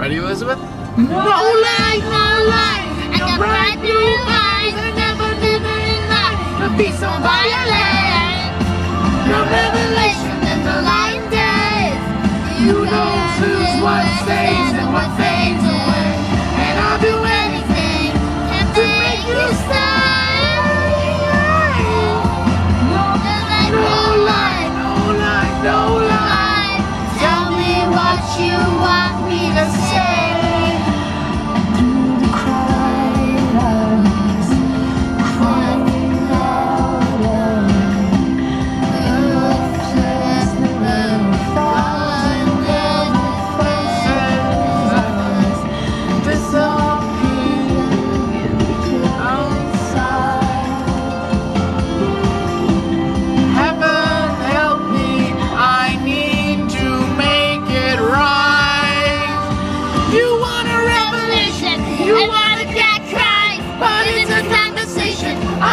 Ready, Elizabeth? No, no lie, no lie. I got right, eyes.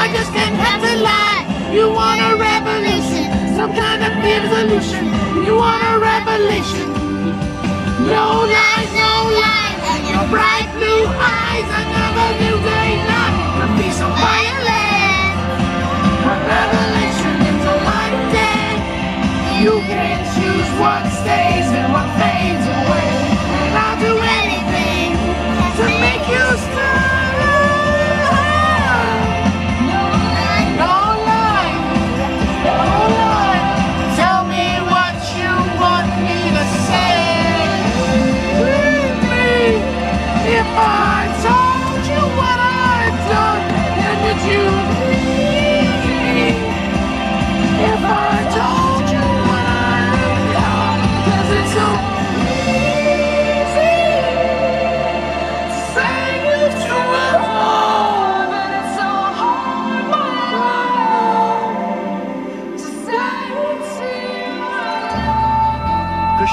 I just can't have to lie. You want a revelation, some kind of evolution. You want a revelation. No lies, no lies, and your bright blue eyes. Another new day, not a piece of violin. A revelation is a day. You can choose what stays and what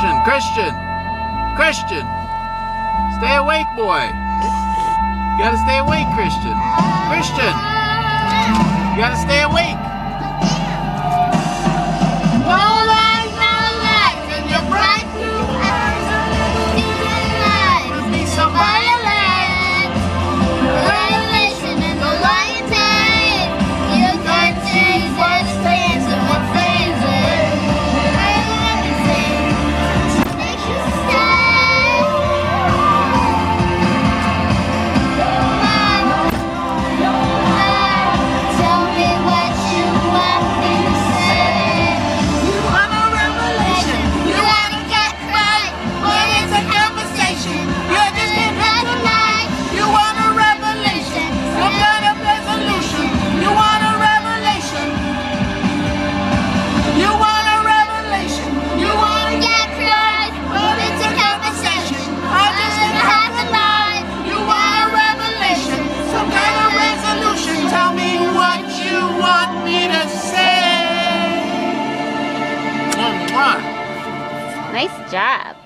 Christian, Christian, Christian. Stay awake, boy. You gotta stay awake, Christian. Christian. You gotta stay awake. me to say. Nice job.